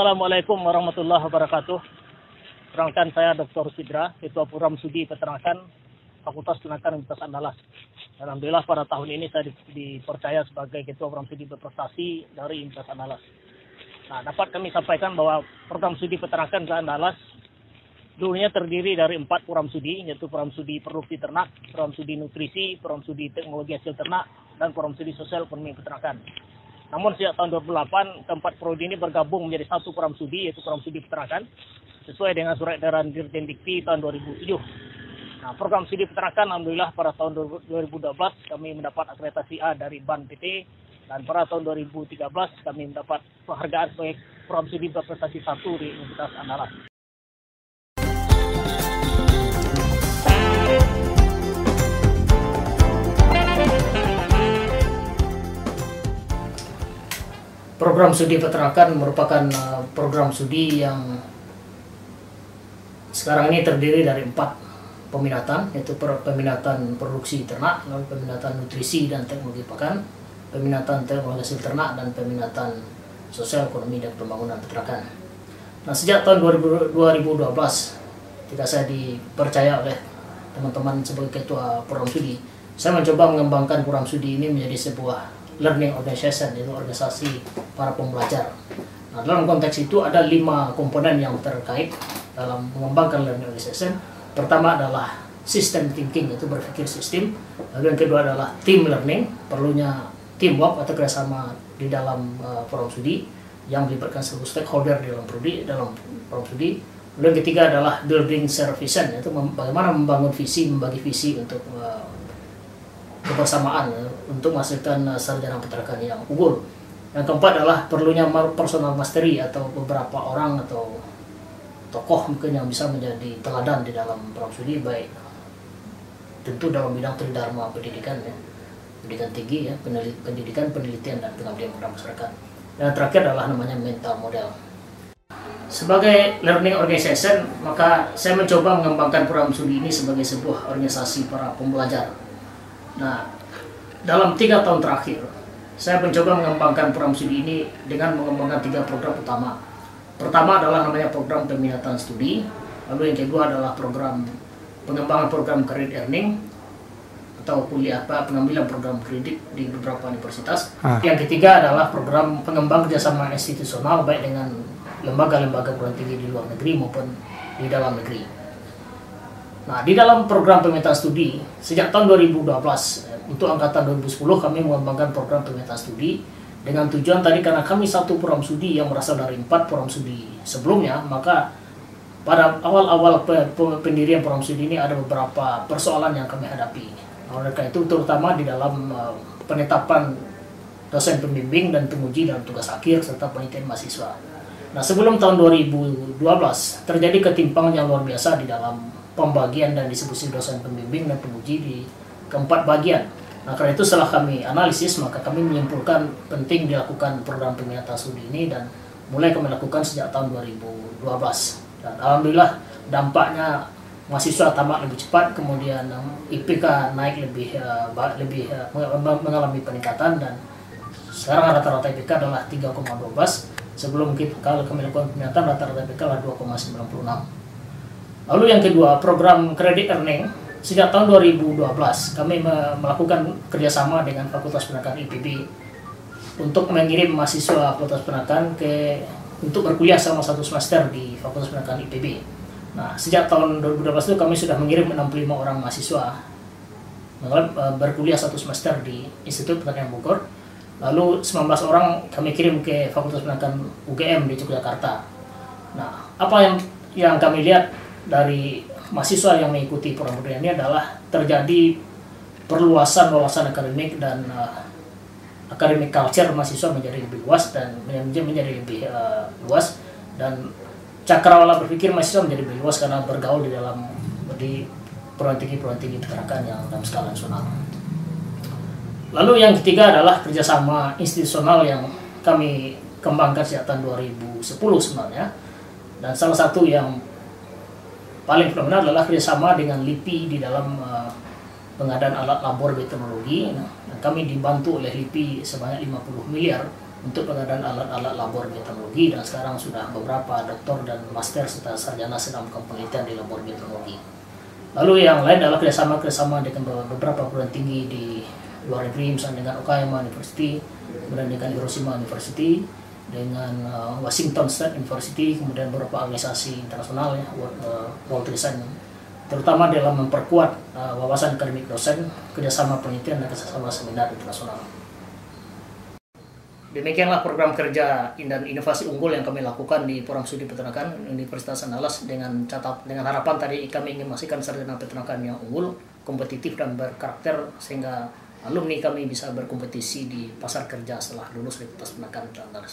Assalamualaikum warahmatullahi wabarakatuh. Perkenalkan saya Dr. Sidra, Ketua Program Studi Peternakan Fakultas Peternakan Universitas Andalas. Alhamdulillah pada tahun ini saya dipercaya sebagai Ketua Program Studi Berprestasi dari Universitas Andalas. Nah, dapat kami sampaikan bahwa program studi peternakan di Andalas dulunya terdiri dari empat program studi, yaitu program studi produksi ternak, program studi nutrisi, program studi teknologi hasil ternak, dan program studi sosial ekonomi peternakan. Namun sejak tahun 2008, keempat prodi ini bergabung menjadi satu program studi, yaitu program studi peternakan, sesuai dengan surat edaran Dirjen Dikti tahun 2007. Nah, program studi peternakan, Alhamdulillah pada tahun 2012 kami mendapat akreditasi A dari BAN PT, dan pada tahun 2013 kami mendapat penghargaan sebagai program studi berprestasi satu di Universitas Andalas. Program studi peternakan merupakan uh, program studi yang sekarang ini terdiri dari empat peminatan, yaitu peminatan produksi ternak, peminatan nutrisi dan teknologi pakan, peminatan teknologi hasil ternak, dan peminatan sosial ekonomi dan pembangunan peternakan. Nah, sejak tahun 2012, ketika saya dipercaya oleh teman-teman sebagai ketua program studi, saya mencoba mengembangkan program studi ini menjadi sebuah learning organization itu organisasi para pembelajar. Nah, dalam konteks itu ada lima komponen yang terkait dalam mengembangkan learning organization. Pertama adalah system thinking itu berpikir sistem. Lalu yang kedua adalah team learning, perlunya teamwork atau kerjasama di dalam uh, forum studi yang melibatkan seluruh stakeholder di dalam prodi dalam forum studi. Lalu yang ketiga adalah building service yaitu bagaimana membangun visi, membagi visi untuk uh, kebersamaan ya, untuk menghasilkan uh, sarjana peternakan yang unggul. Yang keempat adalah perlunya personal mastery atau beberapa orang atau tokoh mungkin yang bisa menjadi teladan di dalam program studi baik tentu dalam bidang tridharma pendidikan ya pendidikan tinggi ya pendidikan penelitian dan pengabdian pada masyarakat. Dan terakhir adalah namanya mental model. Sebagai learning organization maka saya mencoba mengembangkan program studi ini sebagai sebuah organisasi para pembelajar. Nah, dalam tiga tahun terakhir, saya mencoba mengembangkan program studi ini dengan mengembangkan tiga program utama. Pertama adalah namanya program peminatan studi, lalu yang kedua adalah program pengembangan program kredit earning atau kuliah apa pengambilan program kredit di beberapa universitas. Ah. Yang ketiga adalah program pengembang kerjasama institusional baik dengan lembaga-lembaga perguruan tinggi di luar negeri maupun di dalam negeri. Nah, di dalam program pemetaan studi, sejak tahun 2012, eh, untuk angkatan 2010 kami mengembangkan program pemetaan studi dengan tujuan tadi karena kami satu program studi yang berasal dari empat program studi sebelumnya, maka pada awal-awal pendirian program studi ini ada beberapa persoalan yang kami hadapi. Oleh karena itu, terutama di dalam uh, penetapan dosen pembimbing dan penguji dalam tugas akhir serta penelitian mahasiswa. Nah, sebelum tahun 2012 terjadi ketimpangan yang luar biasa di dalam pembagian dan distribusi dosen pembimbing dan penguji di keempat bagian. Nah, karena itu setelah kami analisis, maka kami menyimpulkan penting dilakukan program peminatan studi ini dan mulai kami lakukan sejak tahun 2012. Dan Alhamdulillah dampaknya mahasiswa tamat lebih cepat, kemudian IPK naik lebih uh, lebih uh, mengalami peningkatan dan sekarang rata-rata IPK adalah 3,12 sebelum kita kalau kami lakukan peminatan rata-rata IPK adalah 2,96 Lalu yang kedua, program kredit earning sejak tahun 2012 kami melakukan kerjasama dengan Fakultas Penerangan IPB untuk mengirim mahasiswa Fakultas Penerangan ke untuk berkuliah selama satu semester di Fakultas Penerangan IPB. Nah, sejak tahun 2012 itu kami sudah mengirim 65 orang mahasiswa eh, berkuliah satu semester di Institut Penerangan Bogor. Lalu 19 orang kami kirim ke Fakultas Penerangan UGM di Yogyakarta. Nah, apa yang yang kami lihat dari mahasiswa yang mengikuti program ini adalah terjadi perluasan wawasan akademik dan uh, akademik culture mahasiswa menjadi lebih luas dan menjadi, menjadi lebih uh, luas dan cakrawala berpikir mahasiswa menjadi lebih luas karena bergaul di dalam di perguruan tinggi perguruan tinggi peternakan yang dalam skala nasional. Lalu yang ketiga adalah kerjasama institusional yang kami kembangkan sejak tahun 2010 sebenarnya dan salah satu yang paling fenomenal adalah kerjasama dengan LIPI di dalam uh, pengadaan alat labor bioteknologi. Nah, kami dibantu oleh LIPI sebanyak 50 miliar untuk pengadaan alat-alat labor meteorologi dan sekarang sudah beberapa doktor dan master serta sarjana sedang melakukan penelitian di labor meteorologi. Lalu yang lain adalah kerjasama-kerjasama dengan beberapa perguruan tinggi di luar negeri, misalnya dengan Okayama University, kemudian dengan Hiroshima University, dengan uh, Washington State University, kemudian beberapa organisasi internasional ya, World, uh, World Design, terutama dalam memperkuat uh, wawasan akademik dosen, kerjasama penelitian dan kerjasama seminar internasional. Demikianlah program kerja dan inovasi unggul yang kami lakukan di Forum Studi Peternakan Universitas Andalas dengan catat dengan harapan tadi kami ingin memastikan sarjana peternakan yang unggul, kompetitif dan berkarakter sehingga alumni kami bisa berkompetisi di pasar kerja setelah lulus Universitas Pendidikan Andalas.